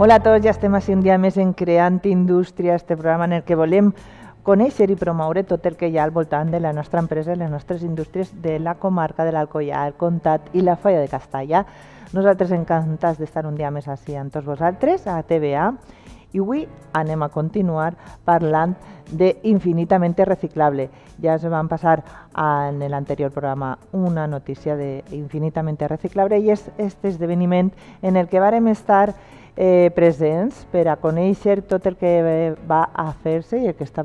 Hola a tots, ja estem així un dia més en Creant Indústria, este programa en el que volem conèixer i promoure tot el que hi ha al voltant de la nostra empresa, les nostres indústries de la comarca de l'Alcoià, el Comtat i la Falla de Castalla. Nosaltres encantats d'estar un dia més així amb tots vosaltres, a TVA, i avui anem a continuar parlant d'Infinitamente Reciclable. Ja es van passar en l'anterior programa una notícia d'Infinitamente Reciclable i és aquest esdeveniment en el que vàrem estar eh, presents per a conèixer tot el que va a fer-se i el que està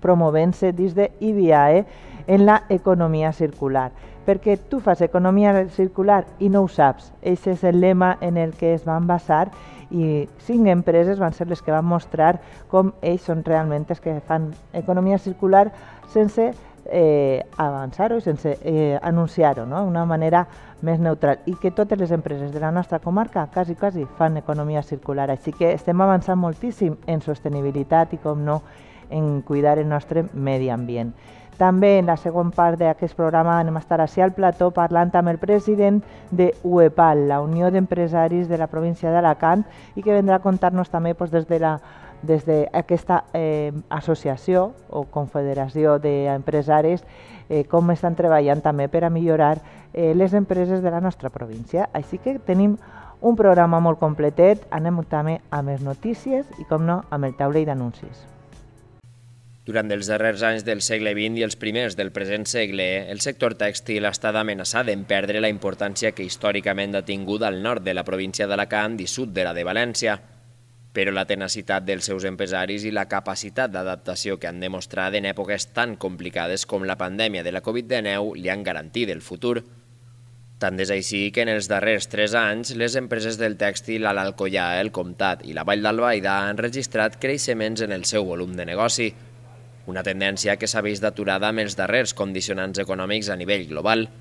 promovent-se dins de IBIAE en la economia circular. Perquè tu fas economia circular i no ho saps. Aquest és el lema en el que es van basar i cinc empreses van ser les que van mostrar com ells són realment els que fan economia circular sense eh, avançar-ho sense eh, anunciar-ho, no? una manera més neutral i que totes les empreses de la nostra comarca quasi, quasi fan economia circular. Així que estem avançant moltíssim en sostenibilitat i, com no, en cuidar el nostre medi ambient. També en la següent part d'aquest programa anem a estar així al plató parlant amb el president de UEPAL, la Unió d'Empresaris de la província d'Alacant, i que vendrà a contar-nos també doncs, des de la des d'aquesta eh, associació o confederació d'empresaris eh, com estan treballant també per a millorar eh, les empreses de la nostra província. Així que tenim un programa molt completet, anem també amb les notícies i, com no, amb el taulell d'anuncis. Durant els darrers anys del segle XX i els primers del present segle, el sector tèxtil ha estat amenaçat en perdre la importància que històricament ha tingut al nord de la província d'Alacant i sud de la de València però la tenacitat dels seus empresaris i la capacitat d'adaptació que han demostrat en èpoques tan complicades com la pandèmia de la Covid-19 li han garantit el futur. Tant és així que en els darrers tres anys les empreses del tèxtil a l'Alcoià, el Comtat i la Vall d'Albaida han registrat creixements en el seu volum de negoci, una tendència que s'ha vist aturada amb els darrers condicionants econòmics a nivell global –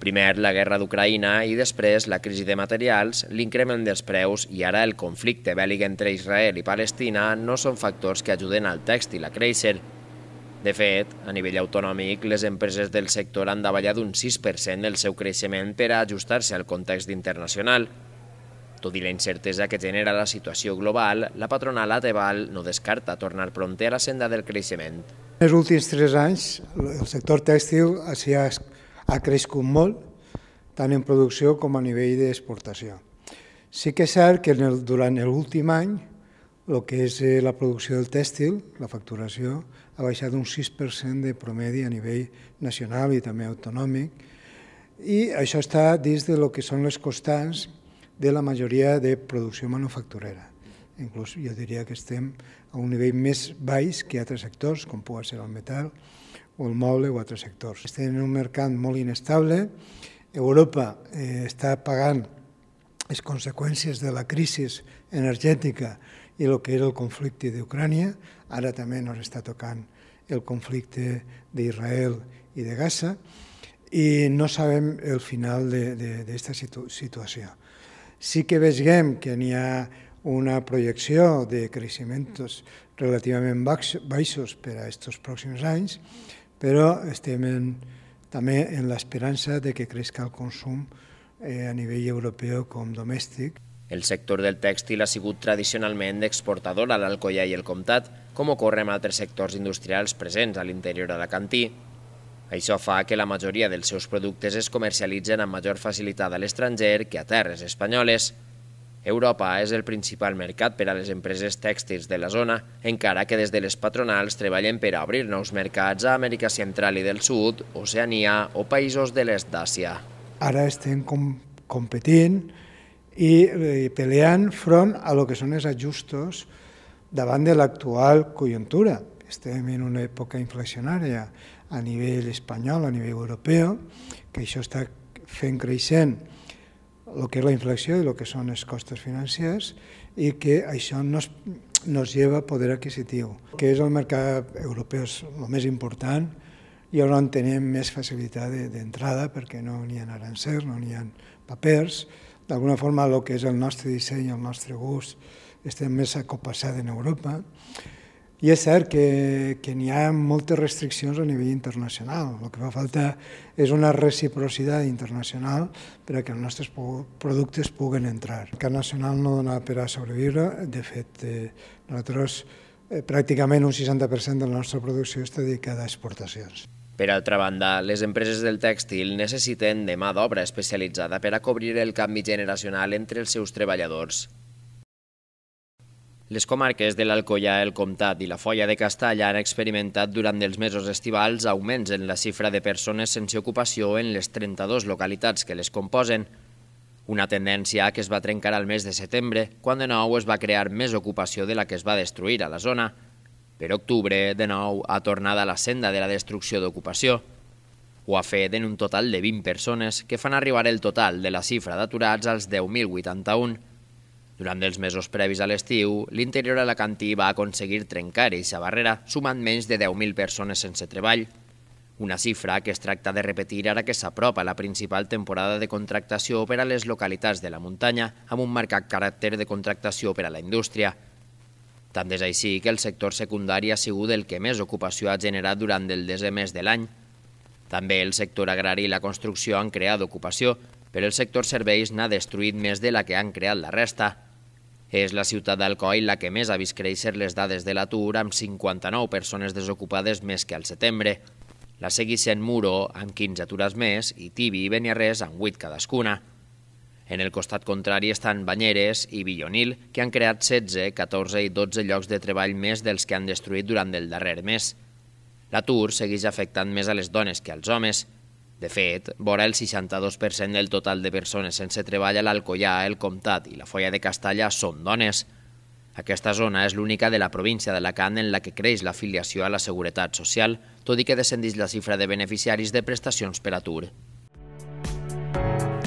Primer la guerra d'Ucraïna i després la crisi de materials, l'increment dels preus i ara el conflicte bèl·lic entre Israel i Palestina no són factors que ajuden al tèxtil a créixer. De fet, a nivell autonòmic, les empreses del sector han davallat un 6% del seu creixement per a ajustar-se al context internacional. Tot i la incertesa que genera la situació global, la patronal Ateval no descarta tornar prompte a la senda del creixement. En els últims tres anys, el sector tèxtil ha ha crescut molt, tant en producció com a nivell d'exportació. Sí que és cert que el, durant l'últim any el que és eh, la producció del tèxtil, la facturació, ha baixat un 6% de promedi a nivell nacional i també autonòmic, i això està dins de lo que són les constants de la majoria de producció manufacturera. Inclús jo diria que estem a un nivell més baix que altres sectors, com pugui ser el metal, o el moble o altres sectors. Estem en un mercat molt inestable, Europa eh, està pagant les conseqüències de la crisi energètica i el que era el conflicte d'Ucrània, ara també ens està tocant el conflicte d'Israel i de Gaza, i no sabem el final d'aquesta situ situació. Sí que veiem que n'hi ha una projecció de creixements relativament baixos per a aquests pròxims anys, però estem en, també en l'esperança de que creixi el consum eh, a nivell europeu com domèstic. El sector del tèxtil ha sigut tradicionalment exportador a l'Alcoià i el Comtat, com ocorre amb altres sectors industrials presents a l'interior alacantí. Això fa que la majoria dels seus productes es comercialitzen amb major facilitat a l'estranger que a terres espanyoles. Europa és el principal mercat per a les empreses tèxtils de la zona, encara que des de les patronals treballen per obrir nous mercats a Amèrica Central i del Sud, Oceania o països de l'est d'Àsia. Ara estem com competint i eh, peleant front a lo que són els ajustos davant de l'actual conjuntura. Estem en una època inflacionària a nivell espanyol, a nivell europeu, que això està fent creixent el que és la inflació i el que són els costos financers i que això nos, nos lleva poder adquisitiu, que és el mercat europeu és el més important i on tenim més facilitat d'entrada perquè no n'hi ha arancers, no n'hi ha papers, d'alguna forma el que és el nostre disseny, el nostre gust, estem més acopassats en Europa. I és cert que, que n'hi ha moltes restriccions a nivell internacional. El que fa falta és una reciprocitat internacional per a que els nostres productes puguen entrar. El Camp Nacional no dona per a sobreviure. De fet, eh, nosaltres eh, pràcticament un 60% de la nostra producció està dedicada a exportacions. Per altra banda, les empreses del tèxtil necessiten de mà d'obra especialitzada per a cobrir el canvi generacional entre els seus treballadors. Les comarques de l'Alcoyà, el Comtat i la Folla de Castalla han experimentat durant els mesos estivals augments en la xifra de persones sense ocupació en les 32 localitats que les composen. Una tendència que es va trencar al mes de setembre, quan de nou es va crear més ocupació de la que es va destruir a la zona. Per octubre, de nou, ha tornat a la senda de la destrucció d'ocupació. Ho ha fet en un total de 20 persones, que fan arribar el total de la xifra d'aturats als 10.081. Durant els mesos previs a l'estiu, l'interior alacantí va aconseguir trencar aquesta barrera, sumant menys de 10.000 persones sense treball. Una xifra que es tracta de repetir ara que s'apropa la principal temporada de contractació per a les localitats de la muntanya, amb un marcat caràcter de contractació per a la indústria. Tant és així que el sector secundari ha sigut el que més ocupació ha generat durant el desè mes de l'any. També el sector agrari i la construcció han creat ocupació, però el sector serveis n'ha destruït més de la que han creat la resta. És la ciutat d'Alcoi la que més ha vist créixer les dades de l'atur, amb 59 persones desocupades més que al setembre. La segueix sent Muro, amb 15 atures més, i Tibi i Beniarrés, amb 8 cadascuna. En el costat contrari estan Banyeres i Villonil, que han creat 16, 14 i 12 llocs de treball més dels que han destruït durant el darrer mes. L'atur segueix afectant més a les dones que als homes, de fet, vora el 62% del total de persones sense treball a l'Alcoià, el Comtat i la Folla de Castalla són dones. Aquesta zona és l'única de la província d'Alacant en la que creix l'afiliació a la Seguretat Social, tot i que descendeix la xifra de beneficiaris de prestacions per atur.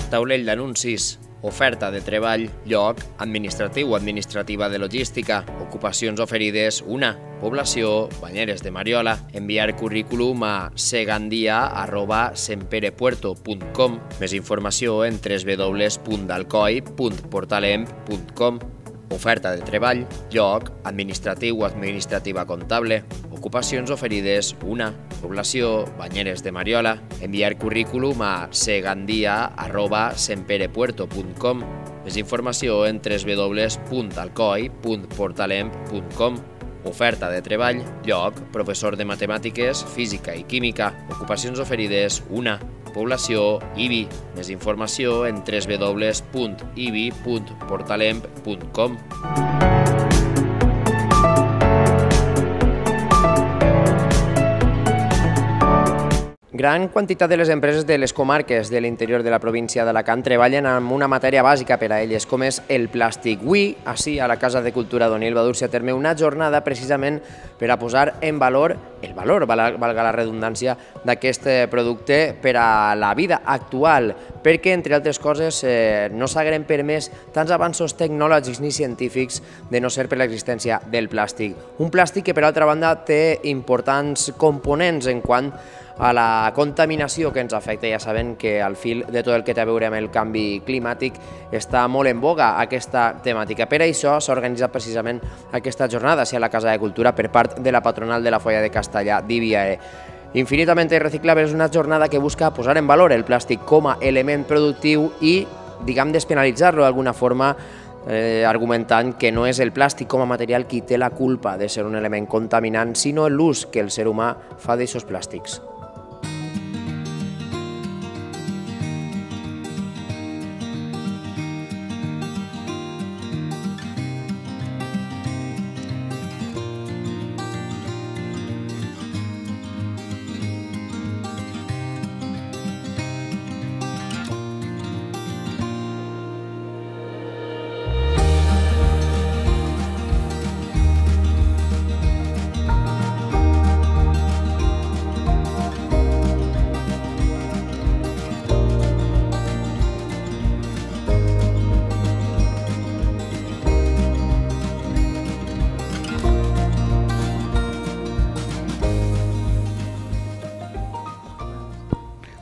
Taulell d'anuncis oferta de treball, lloc, administratiu o administrativa de logística, ocupacions oferides, una, població, Banyeres de Mariola, enviar currículum a segandia.semperepuerto.com, més informació en www.dalcoi.portalemp.com, oferta de treball, lloc, administratiu o administrativa comptable, ocupacions oferides, una, població, Banyeres de Mariola, enviar currículum a segandia.semperepuerto.com, més informació en www.alcoi.portalemp.com, oferta de treball, lloc, professor de matemàtiques, física i química, ocupacions oferides, una, població, IBI. Més informació en www.ibi.portalemp.com. Gran quantitat de les empreses de les comarques de l'interior de la província d'Alacant treballen amb una matèria bàsica per a elles, com és el plàstic. Avui, així, a la Casa de Cultura d'Onil va dur-se a terme una jornada precisament per a posar en valor el valor, valga la redundància, d'aquest eh, producte per a la vida actual, perquè, entre altres coses, eh, no s'hagueren permès tants avanços tecnològics ni científics de no ser per l'existència del plàstic. Un plàstic que, per altra banda, té importants components en quant a la contaminació que ens afecta. Ja sabem que al fil de tot el que té a veure amb el canvi climàtic està molt en boga aquesta temàtica. Per això s'ha organitzat precisament aquesta jornada a la Casa de Cultura per part de la patronal de la Folla de Castellà, d'IBIAE. Infinitamente Reciclable és una jornada que busca posar en valor el plàstic com a element productiu i, diguem, despenalitzar-lo d'alguna forma eh, argumentant que no és el plàstic com a material qui té la culpa de ser un element contaminant, sinó l'ús que el ser humà fa d'aixòs plàstics.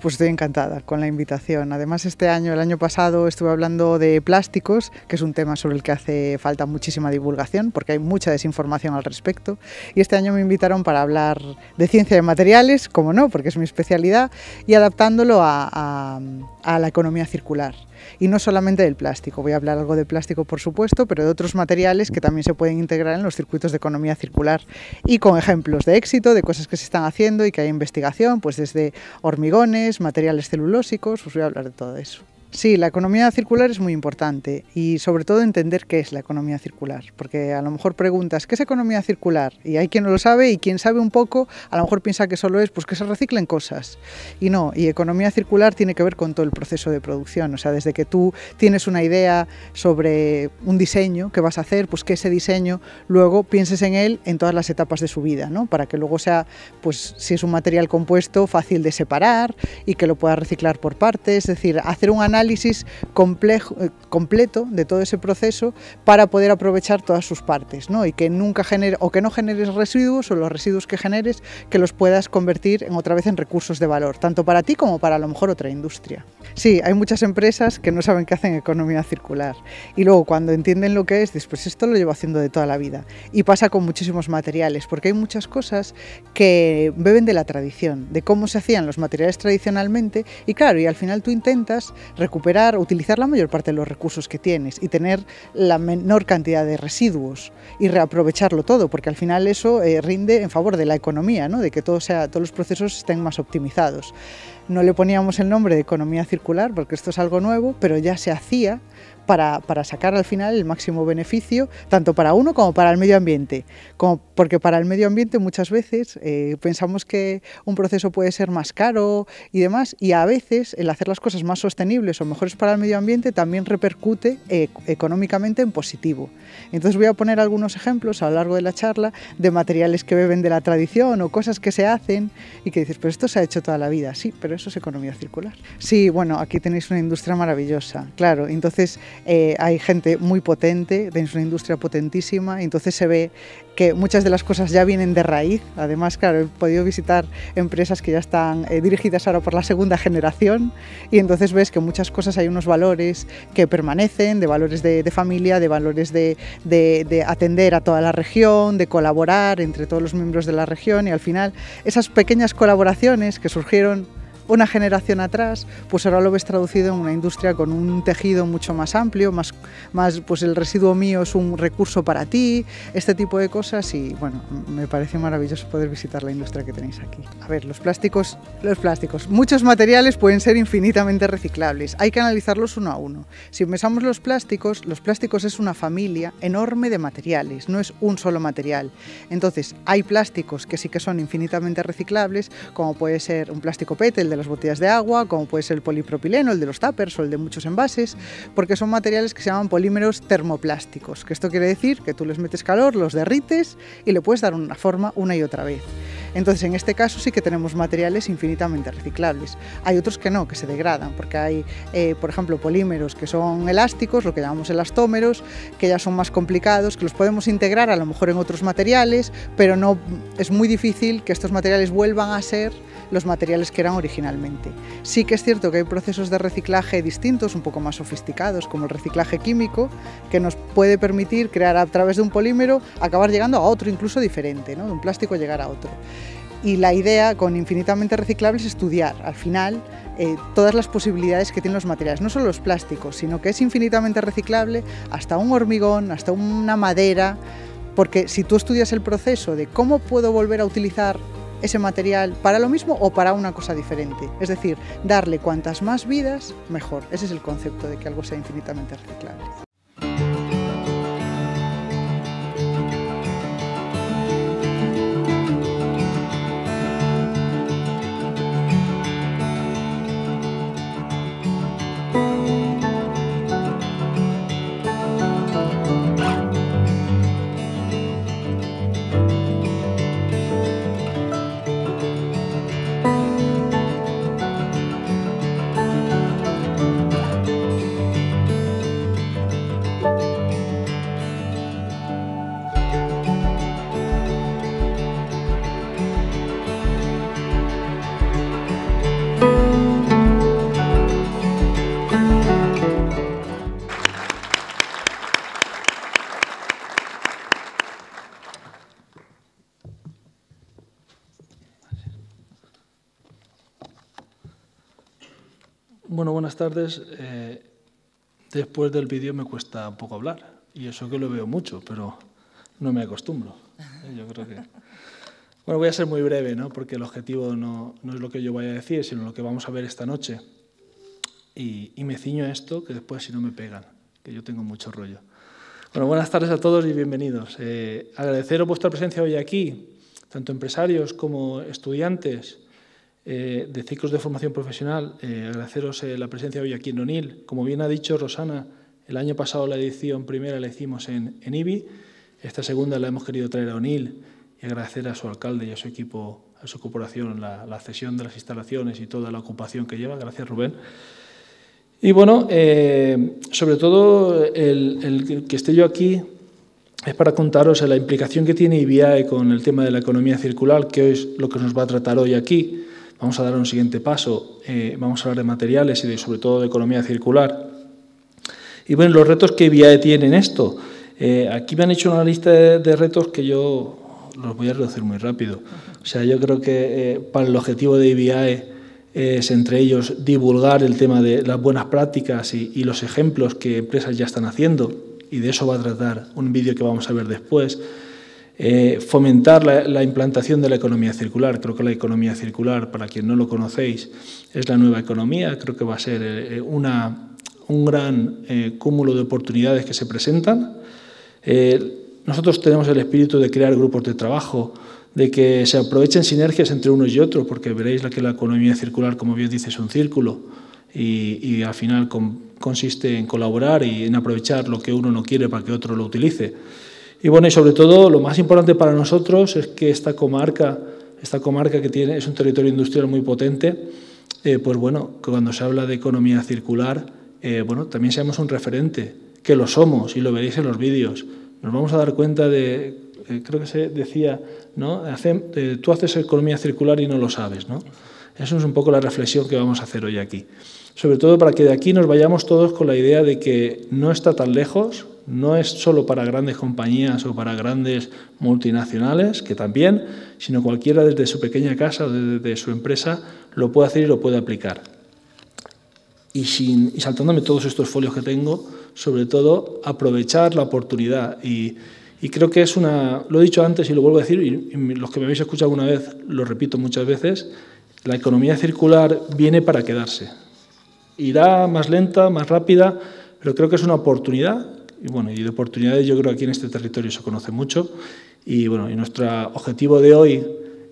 Pues estoy encantada con la invitación. Además, este año, el año pasado, estuve hablando de plásticos, que es un tema sobre el que hace falta muchísima divulgación, porque hay mucha desinformación al respecto. Y este año me invitaron para hablar de ciencia de materiales, como no, porque es mi especialidad, y adaptándolo a, a la economía circular y no solamente del plástico. Voy a hablar algo de plástico, por supuesto, pero de otros materiales que también se pueden integrar en los circuitos de economía circular y con ejemplos de éxito, de cosas que se están haciendo y que hay investigación, pues desde hormigones, materiales celulósicos, os voy a hablar de todo eso. Sí, la economía circular es muy importante y sobre todo entender qué es la economía circular, porque a lo mejor preguntas, ¿qué es economía circular? Y hay quien no lo sabe y quien sabe un poco, a lo mejor piensa que solo es pues que se reciclen cosas. Y no, y economía circular tiene que ver con todo el proceso de producción, o sea, desde que tú tienes una idea sobre un diseño que vas a hacer, pues que ese diseño luego pienses en él en todas las etapas de su vida, ¿no? Para que luego sea, pues si es un material compuesto, fácil de separar y que lo puedas reciclar por partes, es decir, hacer un análisis análisis complejo, eh, completo de todo ese proceso para poder aprovechar todas sus partes ¿no? y que nunca genere o que no generes residuos o los residuos que generes que los puedas convertir en otra vez en recursos de valor, tanto para ti como para a lo mejor otra industria. Sí, hay muchas empresas que no saben qué hacen economía circular y luego cuando entienden lo que es, después esto lo llevo haciendo de toda la vida y pasa con muchísimos materiales porque hay muchas cosas que beben de la tradición, de cómo se hacían los materiales tradicionalmente y claro, y al final tú intentas recuperar, utilizar la mayor parte de los recursos que tienes y tener la menor cantidad de residuos y reaprovecharlo todo, porque al final eso eh, rinde en favor de la economía, ¿no? de que todo sea, todos los procesos estén más optimizados. No le poníamos el nombre de economía circular porque esto es algo nuevo, pero ya se hacía para, para, sacar al final el máximo beneficio, tanto para uno como para el medio ambiente. Como, porque para el medio ambiente muchas veces eh, pensamos que un proceso puede ser más caro y demás, y a veces el hacer las cosas más sostenibles o mejores para el medio ambiente también repercute eh, económicamente en positivo. Entonces voy a poner algunos ejemplos a lo largo de la charla de materiales que beben de la tradición o cosas que se hacen y que dices, pero esto se ha hecho toda la vida. Sí, pero eso es economía circular. Sí, bueno, aquí tenéis una industria maravillosa, claro. Entonces eh, hay gente muy potente, tenéis una industria potentísima, entonces se ve que muchas de las cosas ya vienen de raíz. Además, claro, he podido visitar empresas que ya están eh, dirigidas ahora por la segunda generación y entonces ves que muchas cosas hay unos valores que permanecen, de valores de, familia, de valores de, de, atender a toda la región, de colaborar entre todos los miembros de la región y al final esas pequeñas colaboraciones que surgieron una generación atrás, pues ahora lo ves traducido en una industria con un tejido mucho más amplio, más, más pues el residuo mío es un recurso para ti, este tipo de cosas y bueno, me parece maravilloso poder visitar la industria que tenéis aquí. A ver, los plásticos, los plásticos, muchos materiales pueden ser infinitamente reciclables, hay que analizarlos uno a uno. Si pensamos los plásticos, los plásticos es una familia enorme de materiales, no es un solo material. Entonces, hay plásticos que sí que son infinitamente reciclables, como puede ser un plástico PET, el las botellas de agua, como puede ser el polipropileno, el de los tuppers o el de muchos envases, porque son materiales que se llaman polímeros termoplásticos, que esto quiere decir que tú les metes calor, los derrites y le puedes dar una forma una y otra vez. Entonces, en este caso sí que tenemos materiales infinitamente reciclables. Hay otros que no, que se degradan, porque hay, eh, por ejemplo, polímeros que son elásticos, lo que llamamos elastómeros, que ya son más complicados, que los podemos integrar a lo mejor en otros materiales, pero no es muy difícil que estos materiales vuelvan a ser los materiales que eran originalmente. Sí que es cierto que hay procesos de reciclaje distintos, un poco más sofisticados, como el reciclaje químico, que nos puede permitir crear a través de un polímero, acabar llegando a otro incluso diferente, ¿no? de un plástico llegar a otro. Y la idea con infinitamente reciclables es estudiar al final eh, todas las posibilidades que tienen los materiales, no solo los plásticos, sino que es infinitamente reciclable hasta un hormigón, hasta una madera, porque si tú estudias el proceso de cómo puedo volver a utilizar ese material para lo mismo o para una cosa diferente. Es decir, darle cuantas más vidas, mejor. Ese es el concepto de que algo sea infinitamente reciclable. Bueno, buenas tardes. Eh, después del vídeo me cuesta un poco hablar y eso que lo veo mucho, pero no me acostumbro. Eh, yo creo que... Bueno, voy a ser muy breve, ¿no? porque el objetivo no, no, es lo que yo vaya a decir, sino lo que vamos a ver esta noche. Y, y me ciño a esto, que después si no me pegan, que yo tengo mucho rollo. Bueno, buenas tardes a todos y bienvenidos. Eh, agradeceros vuestra presencia hoy aquí, tanto empresarios como estudiantes eh, de ciclos de formación profesional. Eh, agradeceros eh, la presencia hoy aquí en ONIL. Como bien ha dicho Rosana, el año pasado la edición primera la hicimos en, en IBI, esta segunda la hemos querido traer a ONIL y agradecer a su alcalde y a su equipo, a su corporación, la, la cesión de las instalaciones y toda la ocupación que lleva. Gracias, Rubén. Y bueno, eh, sobre todo el, el, que esté yo aquí es para contaros la implicación que tiene IBIAE con el tema de la economía circular, que es lo que nos va a tratar hoy aquí. Vamos a dar un siguiente paso, eh, vamos a hablar de materiales y de, sobre todo de economía circular. Y bueno, los retos que IBIAE tiene en esto. Eh, aquí me han hecho una lista de, de, retos que yo los voy a reducir muy rápido. O sea, yo creo que eh, para el objetivo de IBIAE es entre ellos divulgar el tema de las buenas prácticas y, y los ejemplos que empresas ya están haciendo, y de eso va a tratar un vídeo que vamos a ver después. Eh, fomentar la, la, implantación de la economía circular. Creo que la economía circular, para quien no lo conocéis, es la nueva economía. Creo que va a ser eh, una, un gran eh, cúmulo de oportunidades que se presentan. Nosotros tenemos el espíritu de crear grupos de trabajo, de que se aprovechen sinergias entre unos y otros, porque veréis que la economía circular, como bien dice, es un círculo y, y al final con, consiste en colaborar y en aprovechar lo que uno no quiere para que otro lo utilice. Y bueno, y sobre todo lo más importante para nosotros es que esta comarca, esta comarca que tiene, es un territorio industrial muy potente, eh, pues bueno, cuando se habla de economía circular, eh, bueno, también seamos un referente, que lo somos y lo veréis en los vídeos. Nos vamos a dar cuenta de, eh, creo que se decía, ¿no? Hace, tú haces economía circular y no lo sabes, ¿no? Eso es un poco la reflexión que vamos a hacer hoy aquí. Sobre todo para que de aquí nos vayamos todos con la idea de que no está tan lejos, no es solo para grandes compañías o para grandes multinacionales, que también, sino cualquiera desde su pequeña casa o desde su empresa lo puede hacer y lo puede aplicar. Y, saltándome todos estos folios que tengo, sobre todo aprovechar la oportunidad. Y, y, creo que es una, lo he dicho antes y lo vuelvo a decir, y, y los que me habéis escuchado alguna vez lo repito muchas veces, la economía circular viene para quedarse. Irá más lenta, más rápida, pero creo que es una oportunidad y bueno, y de oportunidades yo creo que aquí en este territorio se conoce mucho y bueno, y nuestro objetivo de hoy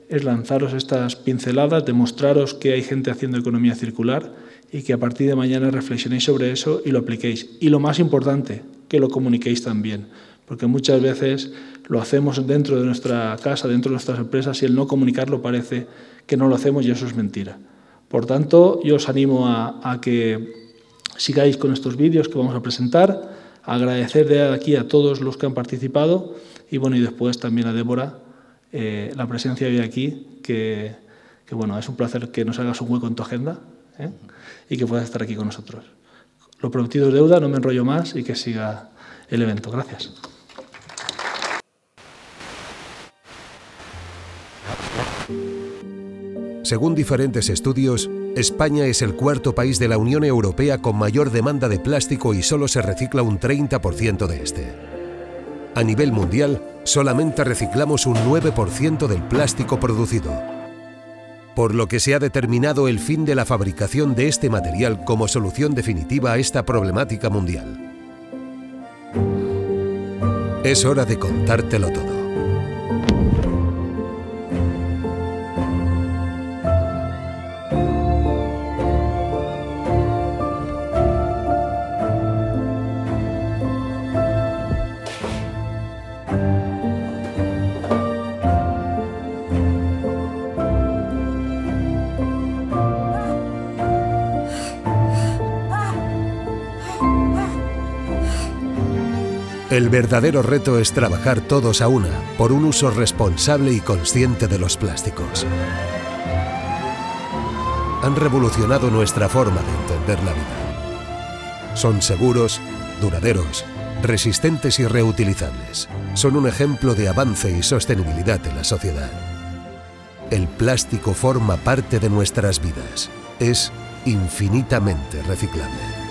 es lanzaros estas pinceladas, demostraros que hay gente haciendo economía circular y que a partir de mañana reflexionéis sobre eso y lo apliquéis. Y lo más importante, que lo comuniquéis también, porque muchas veces lo hacemos dentro de nuestra casa, dentro de nuestras empresas y el no comunicarlo parece que no lo hacemos y eso es mentira. Por tanto, yo os animo a, a que sigáis con estos vídeos que vamos a presentar agradecer de aquí a todos los que han participado y bueno y después también a Débora eh, la presencia hoy aquí que, que, bueno es un placer que nos hagas un hueco en tu agenda ¿eh? y que puedas estar aquí con nosotros. Lo prometido es deuda no me enrollo más y que siga el evento. Gracias. Según diferentes estudios, España es el cuarto país de la Unión Europea con mayor demanda de plástico y solo se recicla un 30% de este. A nivel mundial, solamente reciclamos un 9% del plástico producido. Por lo que se ha determinado el fin de la fabricación de este material como solución definitiva a esta problemática mundial. Es hora de contártelo todo. El verdadero reto es trabajar todos a una por un uso responsable y consciente de los plásticos. Han revolucionado nuestra forma de entender la vida. Son seguros, duraderos, resistentes y reutilizables. Son un ejemplo de avance y sostenibilidad en la sociedad. El plástico forma parte de nuestras vidas. Es infinitamente reciclable.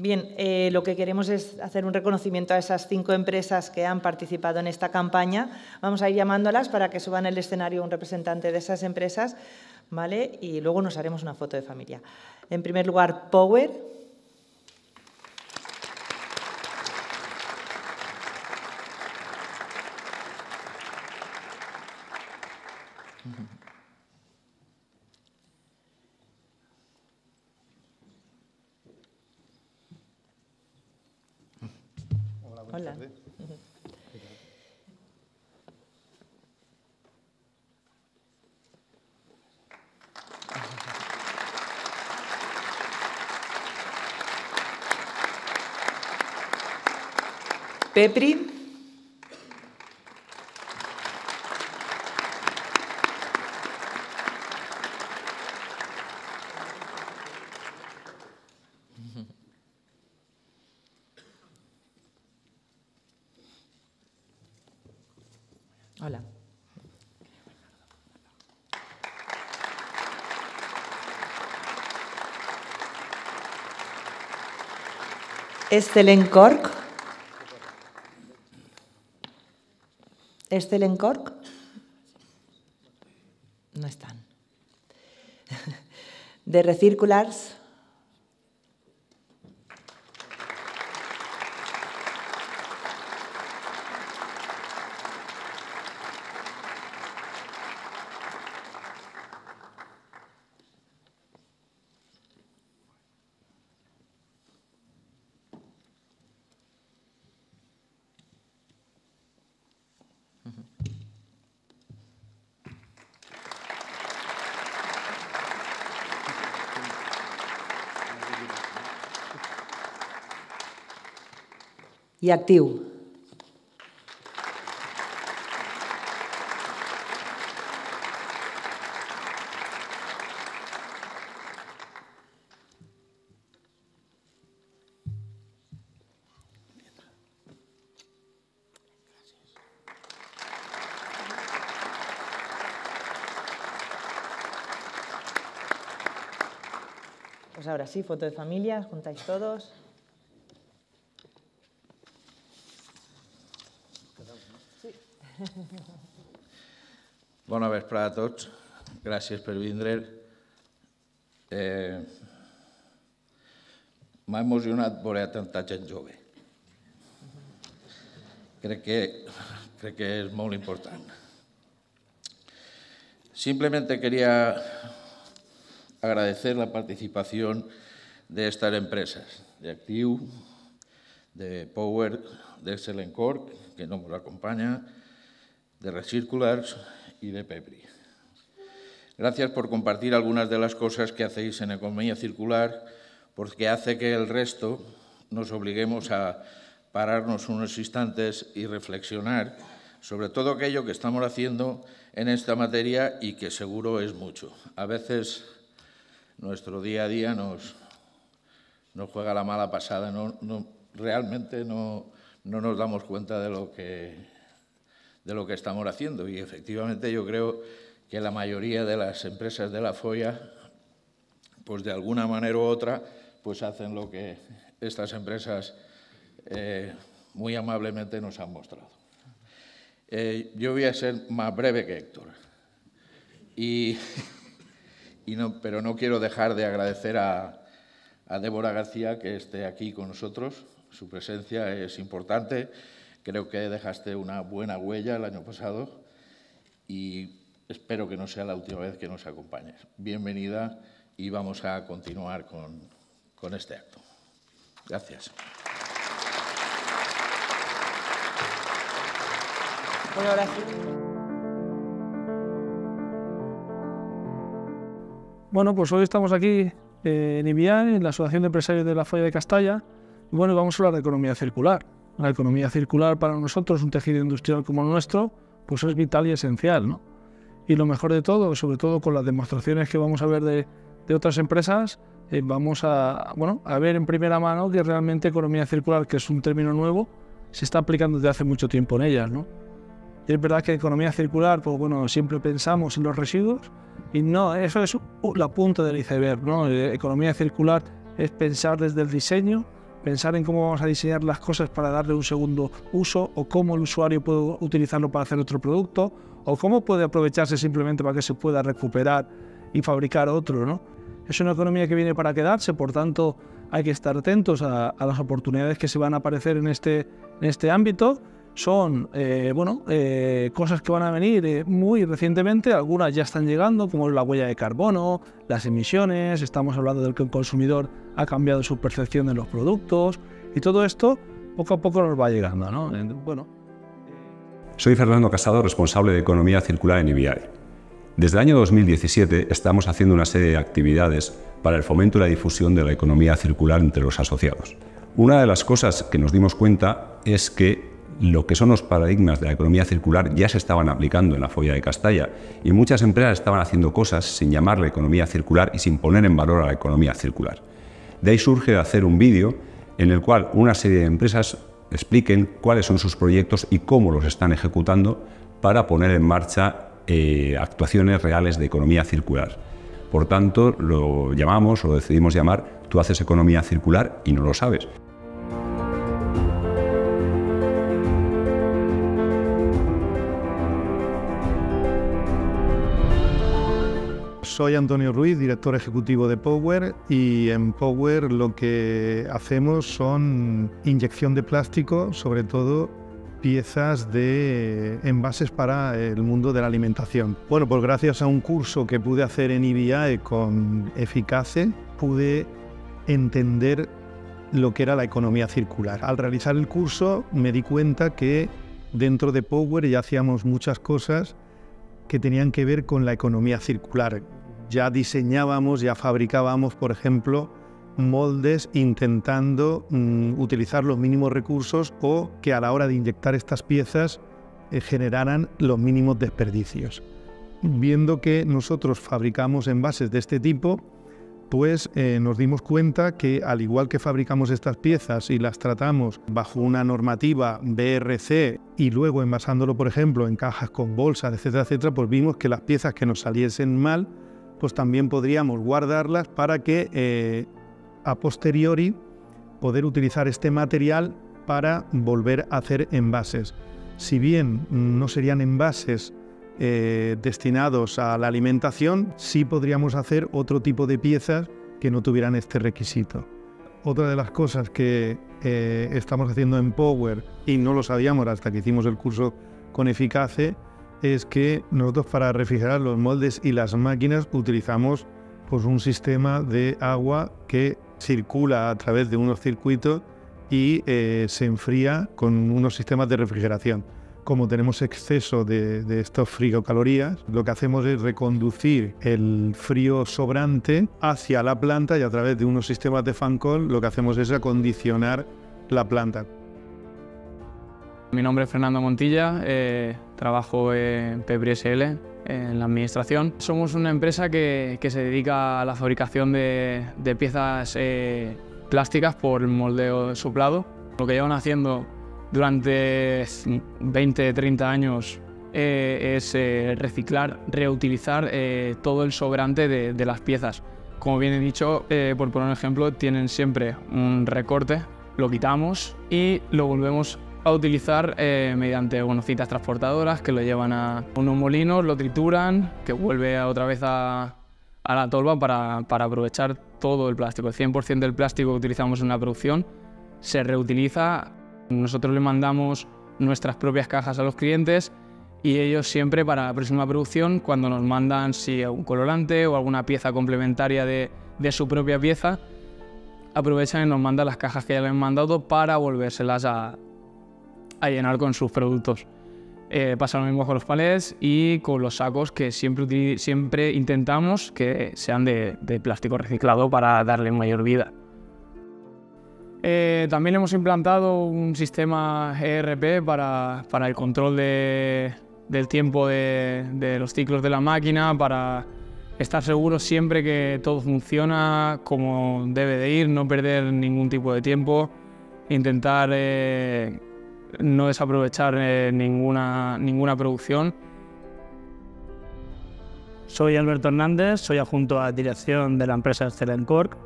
Bien, eh, lo que queremos es hacer un reconocimiento a esas cinco empresas que han participado en esta campaña. Vamos a ir llamándolas para que suban el escenario un representante de esas empresas, ¿vale? Y luego nos haremos una foto de familia. En primer lugar, Power. Hola. Pepri. Hola. Cork. Cork. No están. De Recirculars. I actiu. Pues ahora sí, foto de familia, juntáis todos. Vesprada a tots. Gràcies per vindre. Eh, M'ha emocionat veure tanta gent jove. Crec que, crec que és molt important. Simplemente quería agradecer la participación de estas empresas, de Actiu, de Power, de Excellent Corp, que no nos acompaña, de Recirculars y de Pepri. Gracias por compartir algunas de las cosas que hacéis en Economía Circular, porque hace que el resto nos obliguemos a pararnos unos instantes y reflexionar sobre todo aquello que estamos haciendo en esta materia y que seguro es mucho. A veces nuestro día a día nos, nos juega la mala pasada, no, realmente no, no nos damos cuenta de lo que de lo que estamos haciendo. Y efectivamente yo creo que la mayoría de las empresas de la FOIA, pues de alguna manera u otra, pues hacen lo que estas empresas eh, muy amablemente nos han mostrado. Eh, yo voy a ser más breve que Héctor. Y, pero no quiero dejar de agradecer a, a Débora García que esté aquí con nosotros. Su presencia es importante Creo que dejaste una buena huella el año pasado y espero que no sea la última vez que nos acompañes. Bienvenida y vamos a continuar con, con este acto. Gracias. Bueno, pues hoy estamos aquí eh, en IBIAN, en la Asociación de Empresarios de la Folla de Castalla, Bueno, vamos a hablar de economía circular. La economía circular para nosotros, un tejido industrial como el nuestro, pues es vital y esencial, ¿no? Y lo mejor de todo, sobre todo con las demostraciones que vamos a ver de, otras empresas, eh, vamos a, bueno, a ver en primera mano que realmente economía circular, que es un término nuevo, se está aplicando desde hace mucho tiempo en ellas. ¿no? Y es verdad que economía circular, pues bueno, siempre pensamos en los residuos y no, eso es la punta del iceberg. ¿no? Eh, economía circular es pensar desde el diseño, pensar en cómo vamos a diseñar las cosas para darle un segundo uso o cómo el usuario puede utilizarlo para hacer otro producto o cómo puede aprovecharse simplemente para que se pueda recuperar y fabricar otro. ¿no? Es una economía que viene para quedarse, por tanto hay que estar atentos a, las oportunidades que se van a aparecer en este, en este ámbito. Son eh, bueno, eh, cosas que van a venir eh, muy recientemente, algunas ya están llegando, como la huella de carbono, las emisiones, estamos hablando del que el consumidor ha cambiado su percepción de los productos y todo esto poco a poco nos va llegando. ¿no? Bueno. Soy Fernando Casado, responsable de Economía Circular en IBI. Desde el año 2017 estamos haciendo una serie de actividades para el fomento y la difusión de la economía circular entre los asociados. Una de las cosas que nos dimos cuenta es que lo que son los paradigmas de la economía circular ya se estaban aplicando en la folla de Castalla y muchas empresas estaban haciendo cosas sin llamarle economía circular y sin poner en valor a la economía circular. De ahí surge hacer un vídeo en el cual una serie de empresas expliquen cuáles son sus proyectos y cómo los están ejecutando para poner en marcha eh, actuaciones reales de economía circular. Por tanto, lo llamamos o decidimos llamar tú haces economía circular y no lo sabes. Soy Antonio Ruiz, director ejecutivo de Power y en Power lo que hacemos son inyección de plástico, sobre todo piezas de envases para el mundo de la alimentación. Bueno, pues gracias a un curso que pude hacer en IBIAE con Eficace, pude entender lo que era la economía circular. Al realizar el curso me di cuenta que dentro de Power ya hacíamos muchas cosas que tenían que ver con la economía circular. Ya diseñábamos, ya fabricábamos, por ejemplo, moldes intentando mm, utilizar los mínimos recursos o que a la hora de inyectar estas piezas eh, generaran los mínimos desperdicios. Viendo que nosotros fabricamos envases de este tipo, pues eh, nos dimos cuenta que al igual que fabricamos estas piezas y las tratamos bajo una normativa BRC y luego envasándolo, por ejemplo, en cajas con bolsas, etcétera, etcétera, pues vimos que las piezas que nos saliesen mal, pues también podríamos guardarlas para que eh, a posteriori poder utilizar este material para volver a hacer envases. Si bien no serían envases eh, destinados a la alimentación, sí podríamos hacer otro tipo de piezas que no tuvieran este requisito. Otra de las cosas que eh, estamos haciendo en Power y no lo sabíamos hasta que hicimos el curso con Eficace es que nosotros para refrigerar los moldes y las máquinas utilizamos pues, un sistema de agua que circula a través de unos circuitos y eh, se enfría con unos sistemas de refrigeración. Como tenemos exceso de, de estos friocalorías, lo que hacemos es reconducir el frío sobrante hacia la planta y a través de unos sistemas de fan lo que hacemos es acondicionar la planta. Mi nombre es Fernando Montilla, eh, trabajo en PEPRI-SL, en la administración. Somos una empresa que, se dedica a la fabricación de, piezas eh, plásticas por moldeo soplado. Lo que llevan haciendo durante 20, 30 años eh, es reciclar, reutilizar todo el sobrante de, de, las piezas. Como bien he dicho, por poner un ejemplo, tienen siempre un recorte, lo quitamos y lo volvemos a utilizar eh, mediante bueno, citas transportadoras que lo llevan a unos molinos, lo trituran, que vuelve otra vez a, a la tolva para, para, aprovechar todo el plástico. El 100% del plástico que utilizamos en la producción se reutiliza. Nosotros le mandamos nuestras propias cajas a los clientes y ellos siempre para la próxima producción, cuando nos mandan si un colorante o alguna pieza complementaria de, de su propia pieza, aprovechan y nos mandan las cajas que ya le han mandado para volvérselas a, a llenar con sus productos. Eh, pasa lo mismo con los palets y con los sacos que siempre, siempre intentamos que sean de, plástico reciclado para darle mayor vida. Eh, también hemos implantado un sistema ERP para, para el control de, del tiempo de, de, los ciclos de la máquina, para estar seguros siempre que todo funciona como debe de ir, no perder ningún tipo de tiempo, intentar eh, no desaprovechar eh, ninguna, ninguna producción. Soy Alberto Hernández, soy adjunto a dirección de la empresa Excellent Cork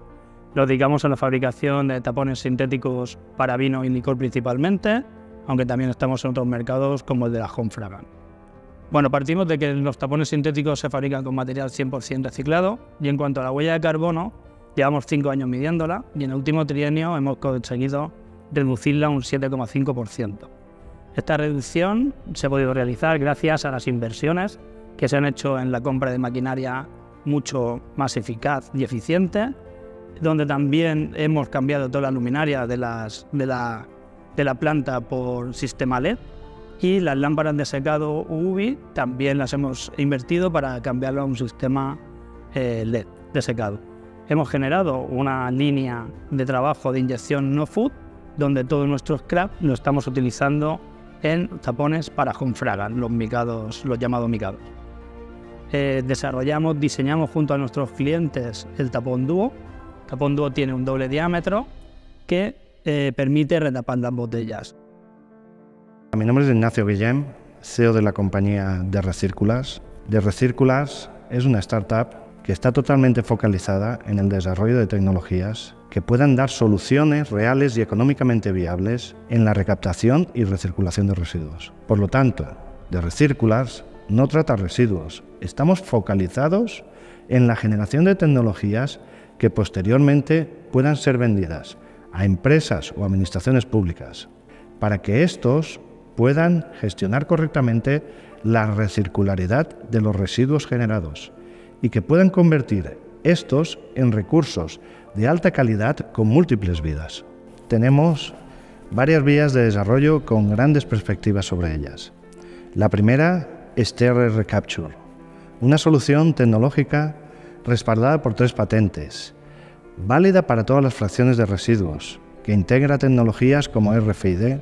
nos dedicamos a la fabricación de tapones sintéticos para vino y licor principalmente, aunque también estamos en otros mercados como el de la Home. Bueno, partimos de que los tapones sintéticos se fabrican con material 100% reciclado y en cuanto a la huella de carbono, llevamos 5 años midiéndola y en el último trienio hemos conseguido reducirla un 7,5%. Esta reducción se ha podido realizar gracias a las inversiones que se han hecho en la compra de maquinaria mucho más eficaz y eficiente donde también hemos cambiado toda la luminaria de, las, de, la, de la planta por sistema LED y las lámparas de secado UV también las hemos invertido para cambiarlo a un sistema eh, LED de secado. Hemos generado una línea de trabajo de inyección no food donde todo nuestro scrap lo estamos utilizando en tapones para home fragrance, los micados, los llamados micados. Eh, desarrollamos, diseñamos junto a nuestros clientes el tapón dúo, Tapón dúo tiene un doble diámetro que eh, permite retapar las botellas. Mi nombre es Ignacio Guillem, CEO de la compañía de Recirculas. De Recirculas es una startup que está totalmente focalizada en el desarrollo de tecnologías que puedan dar soluciones reales y económicamente viables en la recaptación y recirculación de residuos. Por lo tanto, de Recirculas no trata residuos, estamos focalizados en la generación de tecnologías que posteriormente puedan ser vendidas a empresas o administraciones públicas, para que estos puedan gestionar correctamente la recircularidad de los residuos generados y que puedan convertir estos en recursos de alta calidad con múltiples vidas. Tenemos varias vías de desarrollo con grandes perspectivas sobre ellas. La primera es TR Recapture, una solución tecnológica respaldada por tres patentes, válida para todas las fracciones de residuos, que integra tecnologías como RFID,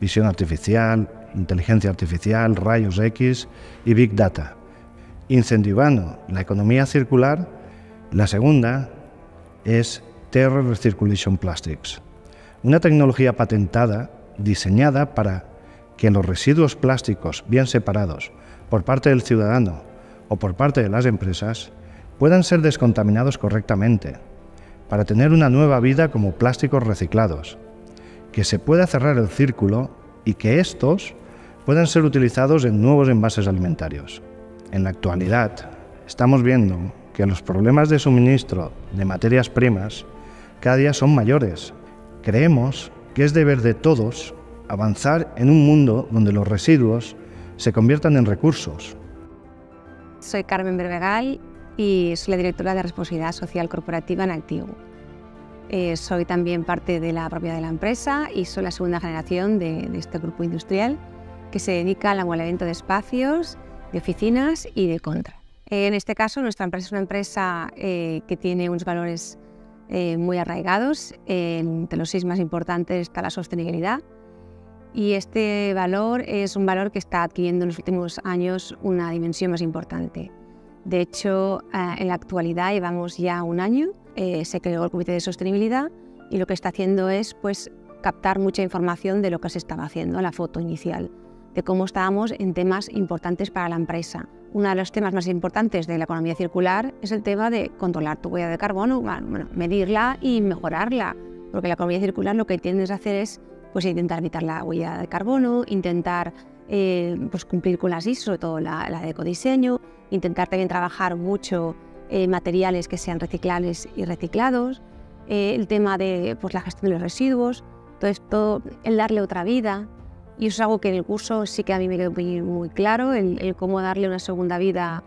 visión artificial, inteligencia artificial, rayos X y Big Data, incentivando la economía circular. La segunda es TR Recirculation Plastics, una tecnología patentada diseñada para que los residuos plásticos bien separados por parte del ciudadano o por parte de las empresas puedan ser descontaminados correctamente, para tener una nueva vida como plásticos reciclados, que se pueda cerrar el círculo y que estos puedan ser utilizados en nuevos envases alimentarios. En la actualidad, estamos viendo que los problemas de suministro de materias primas cada día son mayores. Creemos que es deber de todos avanzar en un mundo donde los residuos se conviertan en recursos. Soy Carmen Berbegal y soy la directora de responsabilidad social corporativa en Activo. Eh, soy también parte de la propiedad de la empresa y soy la segunda generación de, este grupo industrial que se dedica al amueblamiento de espacios, de oficinas y de contra. Eh, en este caso, nuestra empresa es una empresa eh, que tiene unos valores muy arraigados. entre los seis más importantes está la sostenibilidad. Y este valor es un valor que está adquiriendo en los últimos años una dimensión más importante. De hecho, eh, en la actualidad llevamos ya un año, eh, se creó el Comité de Sostenibilidad y lo que está haciendo es pues, captar mucha información de lo que se estaba haciendo, la foto inicial, de cómo estábamos en temas importantes para la empresa. Uno de los temas más importantes de la economía circular es el tema de controlar tu huella de carbono, medirla y mejorarla, porque la economía circular lo que tienes que hacer es pues, intentar evitar la huella de carbono, intentar eh, pues cumplir con las ISO, sobre todo la, la de ecodiseño, intentar también trabajar mucho eh, materiales que sean reciclables y reciclados, eh, el tema de pues, la gestión de los residuos, todo esto, el darle otra vida. Y eso es algo que en el curso sí que a mí me quedó muy, claro, el, cómo darle una segunda vida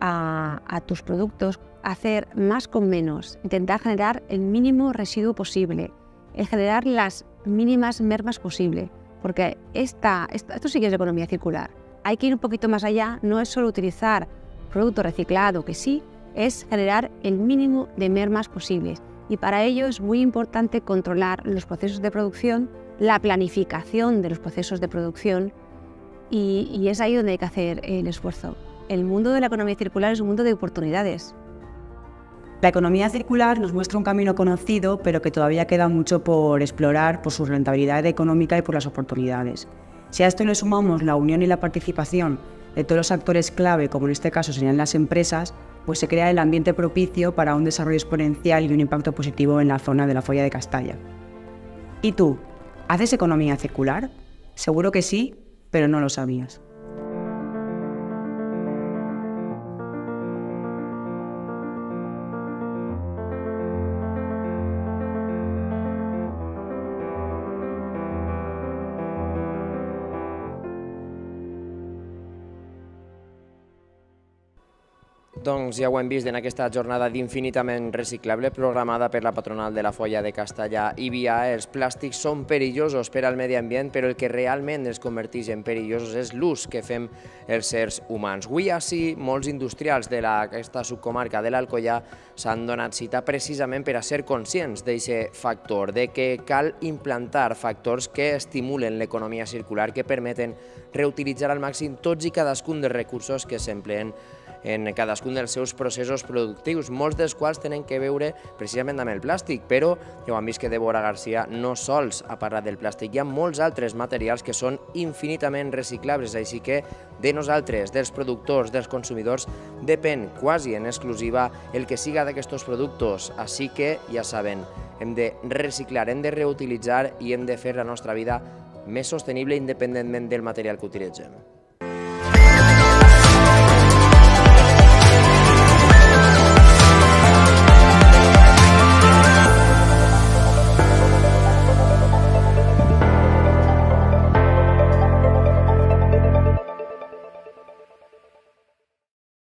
a, a tus productos, hacer más con menos, intentar generar el mínimo residuo posible, el generar las mínimas mermas posible, porque esta, esto sí que es economía circular. Hay que ir un poquito más allá, no es solo utilizar producto reciclado, que sí, es generar el mínimo de mermas posibles. Y para ello es muy importante controlar los procesos de producción, la planificación de los procesos de producción y, es ahí donde hay que hacer el esfuerzo. El mundo de la economía circular es un mundo de oportunidades. La economía circular nos muestra un camino conocido, pero que todavía queda mucho por explorar por su rentabilidad económica y por las oportunidades. Si a esto le sumamos la unión y la participación de todos los actores clave, como en este caso serían las empresas, pues se crea el ambiente propicio para un desarrollo exponencial y un impacto positivo en la zona de la Folla de Castalla. ¿Y tú? ¿Haces economía circular? Seguro que sí, pero no lo sabías. Doncs ja ho hem vist en aquesta jornada d'infinitament reciclable programada per la patronal de la Folla de Castellà i Via. Els plàstics són perillosos per al medi ambient, però el que realment els converteix en perillosos és l'ús que fem els sers humans. Avui així, molts industrials d'aquesta subcomarca de l'Alcoià s'han donat cita precisament per a ser conscients d'aquest factor, de que cal implantar factors que estimulen l'economia circular, que permeten reutilitzar al màxim tots i cadascun dels recursos que s'empleen en cadascun dels seus processos productius, molts dels quals tenen que veure precisament amb el plàstic, però ja ho hem vist que Débora Garcia no sols ha parlat del plàstic, hi ha molts altres materials que són infinitament reciclables, així que de nosaltres, dels productors, dels consumidors, depèn quasi en exclusiva el que siga d'aquests productes, així que ja saben, hem de reciclar, hem de reutilitzar i hem de fer la nostra vida més sostenible independentment del material que utilitzem.